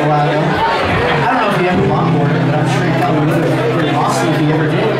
a while ago. I don't know if he ever longboarded, but I'm sure he probably would have. Pretty awesome if he ever did.